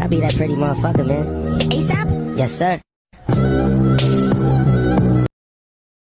I be that pretty motherfucker, man. ASAP? Yes, sir.